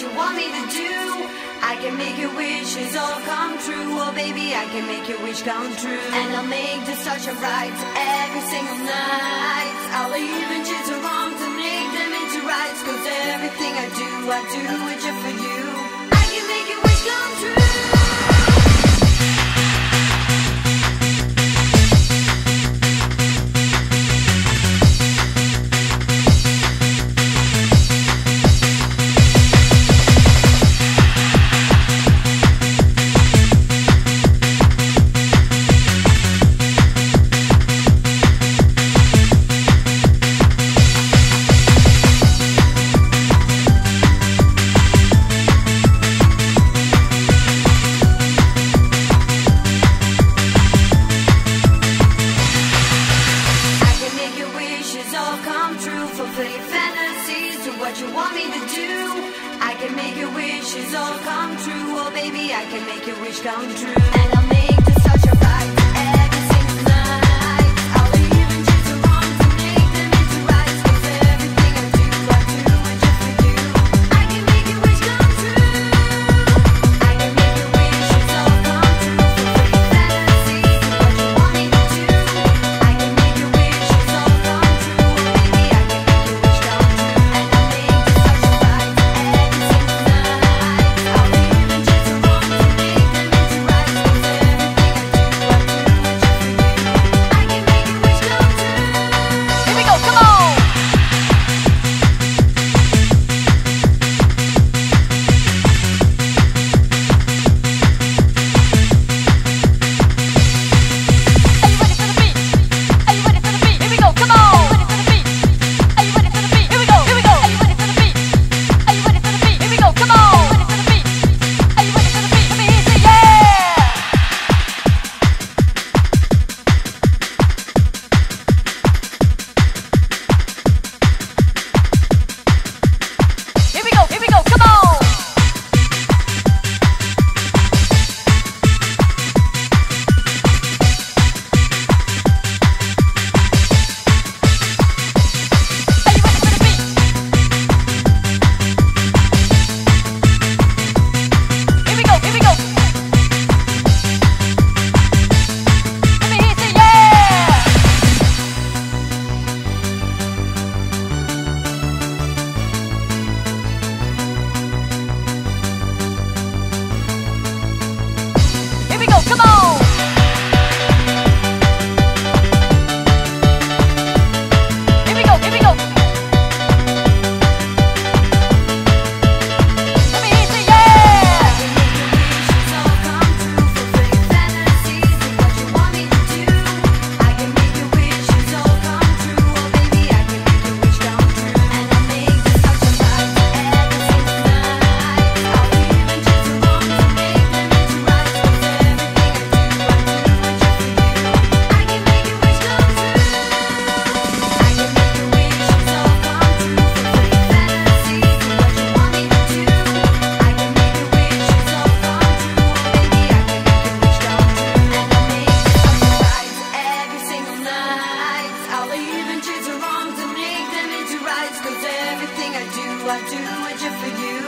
you want me to do. I can make your wishes all come true. Oh, baby, I can make your wish come true. And I'll make this such a right every single night. I'll even change the wrong to make them into rights. Cause everything I do, I do with you want me to do. I can make your wishes all come true. Oh, baby, I can make your wish come true. And I'll make I do it just for you.